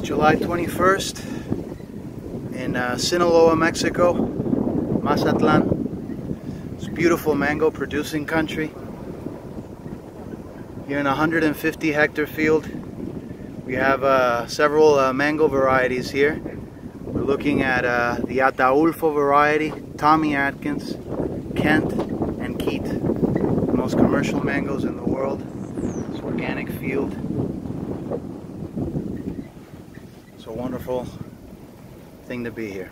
It's July 21st in uh, Sinaloa, Mexico, Mazatlan. It's beautiful mango producing country. Here in a 150 hectare field, we have uh, several uh, mango varieties here. We're looking at uh, the Ataulfo variety, Tommy Atkins, Kent, and Keitt. The most commercial mangoes in the world. It's organic field. It's a wonderful thing to be here.